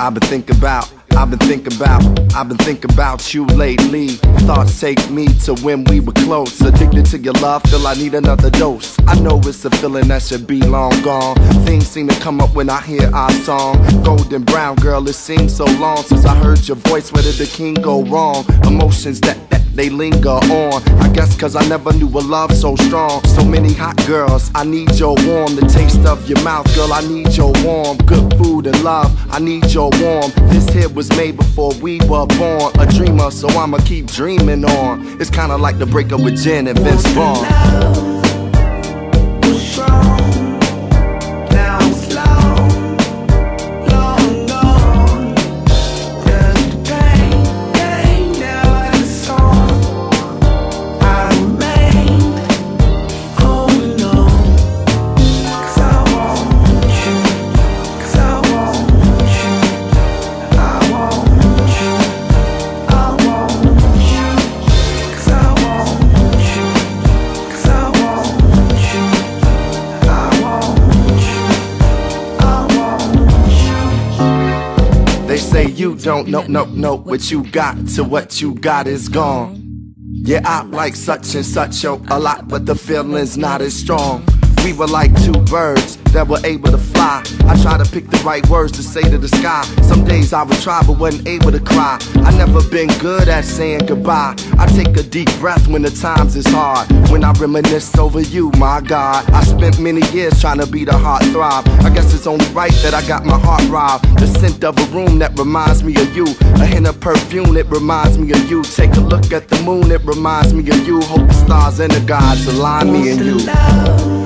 I've been thinking about. I've been thinking about, I've been thinking about you lately. Thoughts take me to when we were close. Addicted to your love, feel I need another dose. I know it's a feeling that should be long gone. Things seem to come up when I hear our song. Golden brown girl, it seems so long since I heard your voice. Where did the king go wrong? Emotions that, that they linger on. I guess cause I never knew a love so strong. So many hot girls, I need your warm. The taste of your mouth, girl, I need your warm. Good food and love, I need your warm. This hit was made before we were born. A dreamer, so I'ma keep dreaming on. It's kinda like the breakup with Jen and Vince Vaughn. Say you don't know, no, no, what you got to what you got is gone. Yeah, I like such and such yo, a lot, but the feeling's not as strong. We were like two birds that were able to fly. I try to pick the right words to say to the sky. Some days I would try, but wasn't able to cry. I never been good at saying goodbye. I take a deep breath when the times is hard. When I reminisce over you, my God. I spent many years trying to be the heart throb. I guess it's only right that I got my heart robbed. The scent of a room that reminds me of you. A hint of perfume it reminds me of you. Take a look at the moon, it reminds me of you. Hope the stars and the gods align me and you.